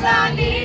Tanzania.